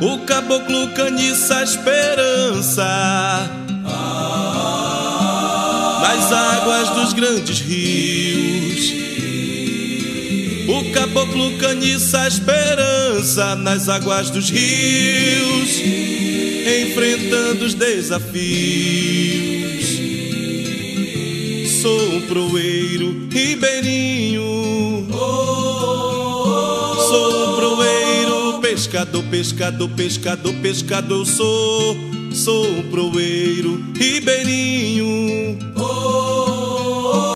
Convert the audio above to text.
O caboclo caniça esperança nas águas dos grandes rios. O caboclo caniça esperança nas águas dos rios, enfrentando os desafios. Sou um proeiro ribeirinho. Pescador, pescador, pescador, pescador. Sou, sou um proeiro ribeirinho.